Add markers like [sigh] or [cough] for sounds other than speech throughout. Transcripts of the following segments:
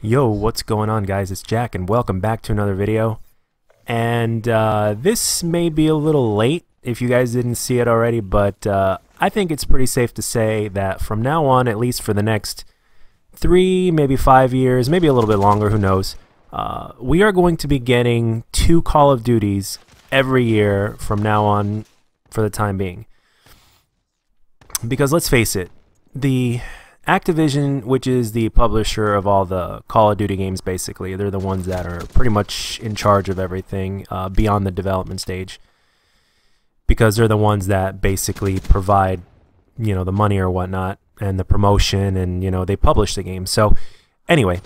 Yo, what's going on guys? It's Jack and welcome back to another video. And uh, this may be a little late if you guys didn't see it already, but uh, I think it's pretty safe to say that from now on, at least for the next three, maybe five years, maybe a little bit longer, who knows, uh, we are going to be getting two Call of Duties every year from now on for the time being. Because let's face it, the Activision, which is the publisher of all the Call of Duty games, basically, they're the ones that are pretty much in charge of everything uh, beyond the development stage. Because they're the ones that basically provide, you know, the money or whatnot and the promotion, and you know they publish the game. So, anyway,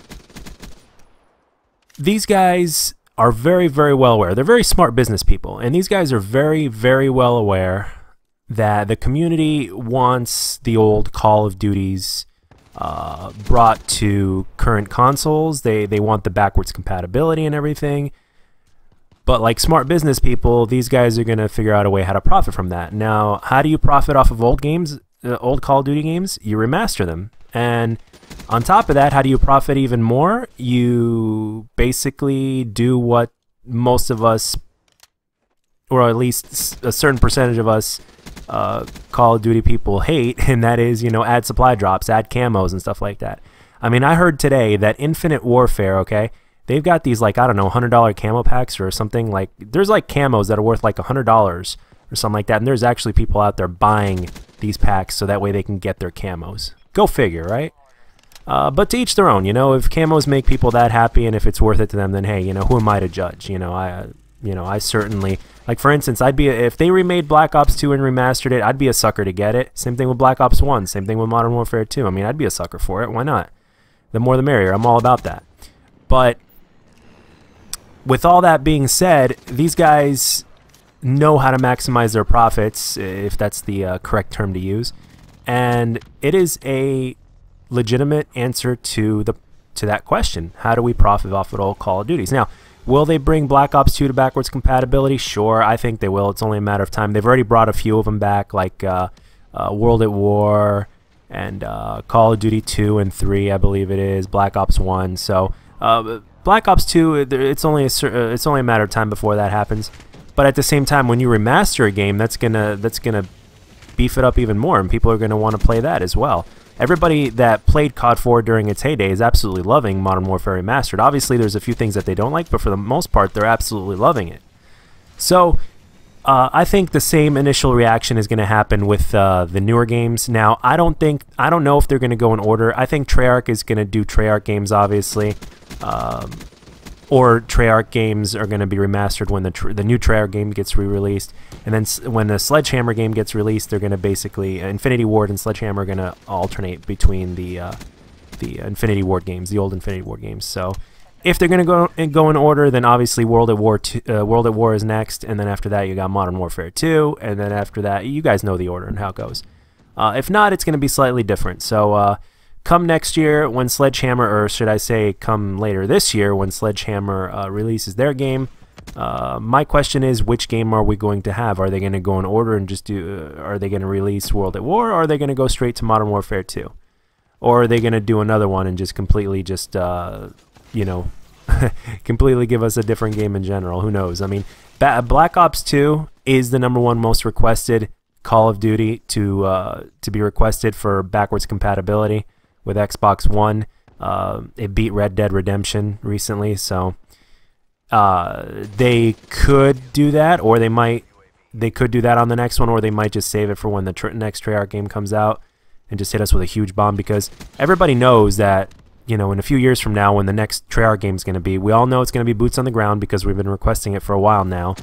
these guys are very, very well aware. They're very smart business people, and these guys are very, very well aware that the community wants the old Call of Duties uh, brought to current consoles. They they want the backwards compatibility and everything. But like smart business people, these guys are gonna figure out a way how to profit from that. Now, how do you profit off of old games, uh, old Call of Duty games? You remaster them, and on top of that, how do you profit even more? You basically do what most of us, or at least a certain percentage of us, uh, Call of Duty people hate, [laughs] and that is, you know, add supply drops, add camos, and stuff like that. I mean, I heard today that Infinite Warfare, okay, they've got these, like, I don't know, $100 camo packs or something. Like, there's, like, camos that are worth, like, $100 or something like that. And there's actually people out there buying these packs so that way they can get their camos. Go figure, right? Uh, but to each their own, you know. If camos make people that happy, and if it's worth it to them, then hey, you know, who am I to judge? You know, I, you know, I certainly like for instance, I'd be if they remade Black Ops 2 and remastered it, I'd be a sucker to get it. Same thing with Black Ops 1, same thing with Modern Warfare 2. I mean, I'd be a sucker for it. Why not? The more the merrier. I'm all about that. But with all that being said, these guys know how to maximize their profits, if that's the uh, correct term to use, and it is a legitimate answer to the to that question. How do we profit off of all Call of Duties? Now, Will they bring Black Ops 2 to backwards compatibility? Sure, I think they will. It's only a matter of time. They've already brought a few of them back, like uh, uh, World at War and uh, Call of Duty 2 and 3, I believe it is, Black Ops 1. So uh, Black Ops 2, it's only a, uh, it's only a matter of time before that happens. But at the same time, when you remaster a game, that's gonna that's gonna beef it up even more, and people are gonna want to play that as well everybody that played COD 4 during its heyday is absolutely loving Modern Warfare Remastered. Obviously, there's a few things that they don't like, but for the most part, they're absolutely loving it. So, uh, I think the same initial reaction is going to happen with uh, the newer games. Now, I don't think, I don't know if they're going to go in order. I think Treyarch is going to do Treyarch games, obviously. Um, or Treyarch games are going to be remastered when the the new Treyarch game gets re-released, and then when the Sledgehammer game gets released, they're going to basically uh, Infinity Ward and Sledgehammer are going to alternate between the uh, the Infinity Ward games, the old Infinity Ward games. So if they're going to go in, go in order, then obviously World at War uh, World at War is next, and then after that you got Modern Warfare 2, and then after that you guys know the order and how it goes. Uh, if not, it's going to be slightly different. So uh, come next year when Sledgehammer, or should I say, come later this year when Sledgehammer uh, releases their game. Uh, my question is, which game are we going to have? Are they going to go in order and just do? Uh, are they going to release World at War, or are they going to go straight to Modern Warfare 2, or are they going to do another one and just completely just, uh, you know, [laughs] completely give us a different game in general? Who knows? I mean, ba Black Ops 2 is the number one most requested Call of Duty to uh, to be requested for backwards compatibility with Xbox One. Uh, it beat Red Dead Redemption recently, so uh, they could do that, or they might they could do that on the next one, or they might just save it for when the tr next Treyarch game comes out and just hit us with a huge bomb because everybody knows that you know in a few years from now when the next Treyarch game is going to be, we all know it's going to be boots on the ground because we've been requesting it for a while now.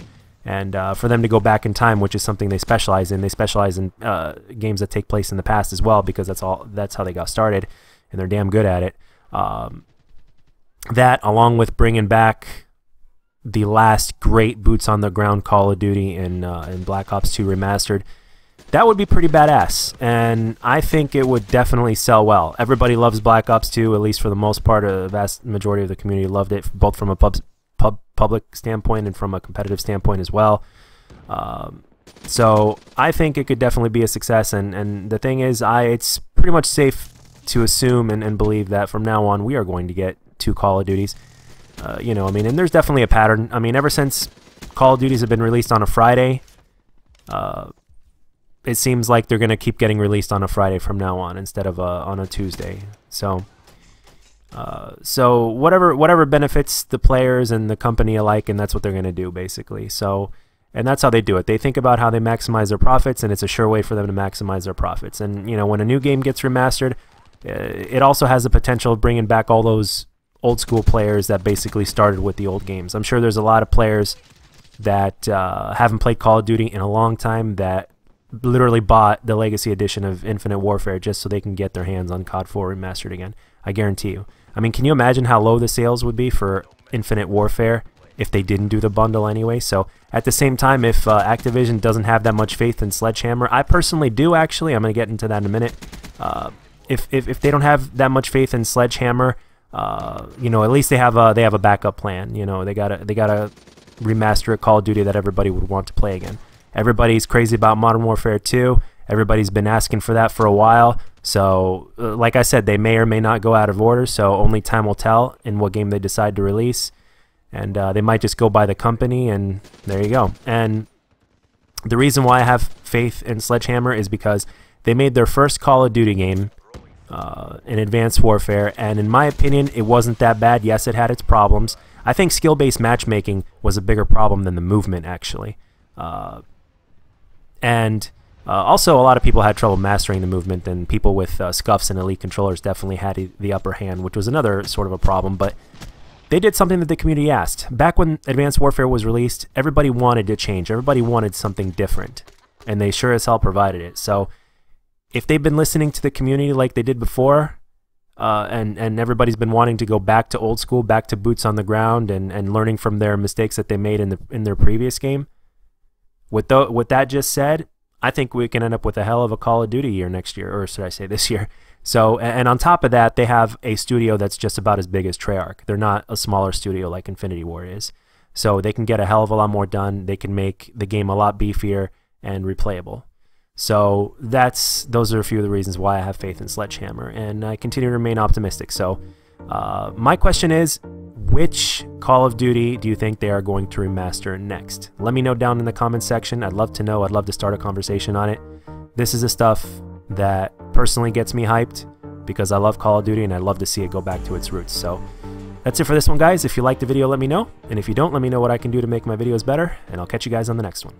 And uh, for them to go back in time, which is something they specialize in, they specialize in uh, games that take place in the past as well because that's all that's how they got started, and they're damn good at it. Um, that, along with bringing back the last great boots on the ground Call of Duty in uh, in Black Ops 2 remastered, that would be pretty badass, and I think it would definitely sell well. Everybody loves Black Ops 2, at least for the most part. A vast majority of the community loved it, both from a pub pub public standpoint and from a competitive standpoint as well. Um, so I think it could definitely be a success. And, and the thing is, I it's pretty much safe to assume and, and believe that from now on we are going to get two Call of Duties. Uh, you know, I mean, and there's definitely a pattern. I mean, ever since Call of Duties have been released on a Friday, uh, it seems like they're going to keep getting released on a Friday from now on instead of uh, on a Tuesday. So, so whatever whatever benefits the players and the company alike, and that's what they're going to do basically. So, and that's how they do it. They think about how they maximize their profits, and it's a sure way for them to maximize their profits. And you know, when a new game gets remastered, uh, it also has the potential of bringing back all those old school players that basically started with the old games. I'm sure there's a lot of players that uh, haven't played Call of Duty in a long time that literally bought the Legacy Edition of Infinite Warfare just so they can get their hands on COD 4 remastered again. I guarantee you. I mean, can you imagine how low the sales would be for Infinite Warfare if they didn't do the bundle anyway? So at the same time, if uh, Activision doesn't have that much faith in Sledgehammer, I personally do actually. I'm going to get into that in a minute. Uh, if, if, if they don't have that much faith in Sledgehammer, uh, you know, at least they have a they have a backup plan. You know, they got a they got a remaster a Call of Duty that everybody would want to play again. Everybody's crazy about Modern Warfare 2. Everybody's been asking for that for a while. So, uh, like I said, they may or may not go out of order. So only time will tell in what game they decide to release. And uh, they might just go by the company, and there you go. And the reason why I have faith in Sledgehammer is because they made their first Call of Duty game uh, in Advanced Warfare, and in my opinion, it wasn't that bad. Yes, it had its problems. I think skill-based matchmaking was a bigger problem than the movement, actually. Uh, and uh, also, a lot of people had trouble mastering the movement, and people with uh, SCUFs and elite controllers definitely had the upper hand, which was another sort of a problem. But they did something that the community asked. Back when Advanced Warfare was released, everybody wanted to change. Everybody wanted something different, and they sure as hell provided it. So, if they've been listening to the community like they did before, uh, and and everybody's been wanting to go back to old school, back to boots on the ground, and, and learning from their mistakes that they made in the in their previous game, with, the, with that just said, I think we can end up with a hell of a Call of Duty year next year, or should I say this [laughs] year. So, and on top of that, they have a studio that's just about as big as Treyarch. They're not a smaller studio like Infinity Ward is. So they can get a hell of a lot more done. They can make the game a lot beefier and replayable. So that's those are a few of the reasons why I have faith in Sledgehammer, and I continue to remain optimistic. So, uh, my question is, which Call of Duty do you think they are going to remaster next? Let me know down in the comments section. I'd love to know. I'd love to start a conversation on it. This is the stuff that personally gets me hyped because I love Call of Duty and I love to see it go back to its roots. So that's it for this one, guys. If you liked the video, let me know. And if you don't, let me know what I can do to make my videos better. And I'll catch you guys on the next one.